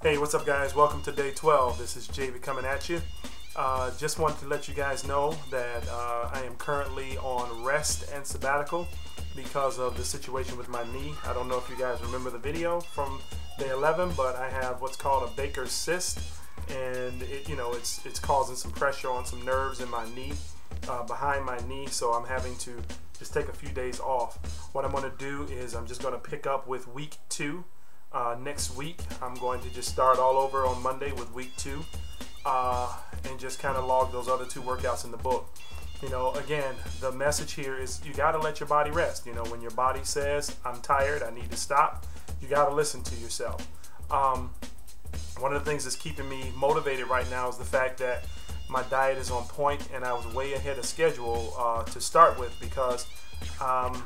Hey, what's up, guys? Welcome to day 12. This is JV coming at you. Uh, just wanted to let you guys know that uh, I am currently on rest and sabbatical because of the situation with my knee. I don't know if you guys remember the video from day 11, but I have what's called a Baker's cyst, and it, you know, it's it's causing some pressure on some nerves in my knee, uh, behind my knee. So I'm having to just take a few days off. What I'm going to do is I'm just going to pick up with week two uh, next week. I'm going to just start all over on Monday with week two uh, and just kind of log those other two workouts in the book. You know, again, the message here is you got to let your body rest. You know, when your body says, I'm tired, I need to stop, you got to listen to yourself. Um, one of the things that's keeping me motivated right now is the fact that my diet is on point and I was way ahead of schedule uh, to start with because um,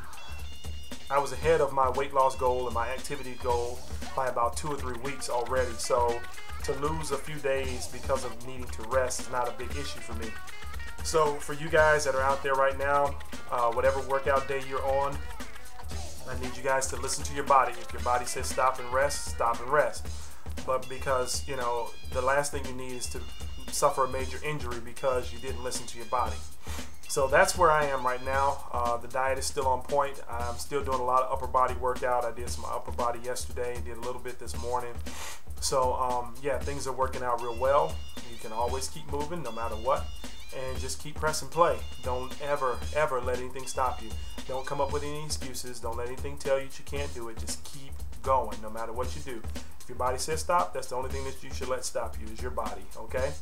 I was ahead of my weight loss goal and my activity goal by about two or three weeks already. So to lose a few days because of needing to rest is not a big issue for me. So for you guys that are out there right now, uh, whatever workout day you're on, I need you guys to listen to your body. If your body says stop and rest, stop and rest. But because, you know, the last thing you need is to suffer a major injury because you didn't listen to your body. So that's where I am right now. Uh, the diet is still on point. I'm still doing a lot of upper body workout. I did some upper body yesterday, and did a little bit this morning. So um, yeah, things are working out real well. You can always keep moving no matter what and just keep pressing play. Don't ever, ever let anything stop you. Don't come up with any excuses. Don't let anything tell you that you can't do it. Just keep going no matter what you do. If your body says stop, that's the only thing that you should let stop you is your body, okay?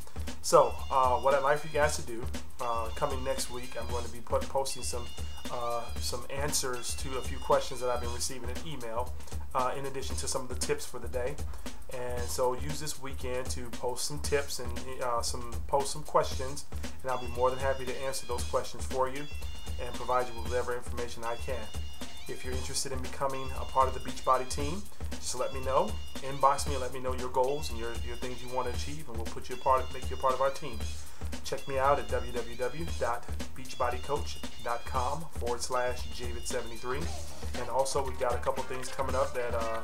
So, uh, what I'd like for you guys to do, uh, coming next week, I'm going to be put, posting some uh, some answers to a few questions that I've been receiving in email, uh, in addition to some of the tips for the day. And so, use this weekend to post some tips and uh, some post some questions, and I'll be more than happy to answer those questions for you and provide you with whatever information I can. If you're interested in becoming a part of the Beachbody team, just let me know. Inbox me and let me know your goals and your, your things you want to achieve, and we'll put you a part, make you a part of our team. Check me out at www.beachbodycoach.com forward slash Javid73. And also, we've got a couple things coming up that uh,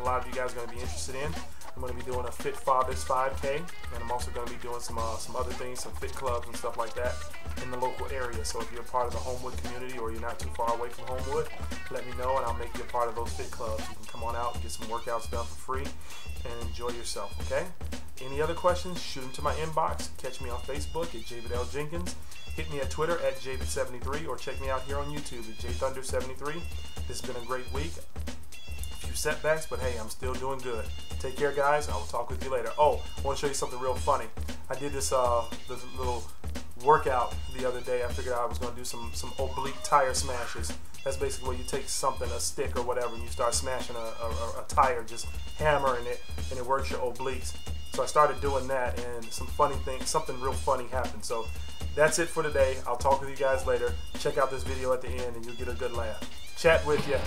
a lot of you guys are going to be interested in. I'm going to be doing a Fit Fathers 5K, and I'm also going to be doing some uh, some other things, some fit clubs and stuff like that in the local area. So if you're part of the Homewood community or you're not too far away from Homewood, let me know and I'll make you a part of those fit clubs. You can come on out and get some workouts done for free and enjoy yourself, okay? Any other questions, shoot them to my inbox. Catch me on Facebook at Javid L. Jenkins. Hit me at Twitter at Javid73 or check me out here on YouTube at JThunder73. This has been a great week setbacks, but hey, I'm still doing good. Take care, guys. I will talk with you later. Oh, I want to show you something real funny. I did this, uh, this little workout the other day. I figured I was going to do some some oblique tire smashes. That's basically where you take something, a stick or whatever, and you start smashing a, a, a tire, just hammering it, and it works your obliques. So I started doing that, and some funny thing, something real funny happened. So that's it for today. I'll talk with you guys later. Check out this video at the end, and you'll get a good laugh. Chat with you.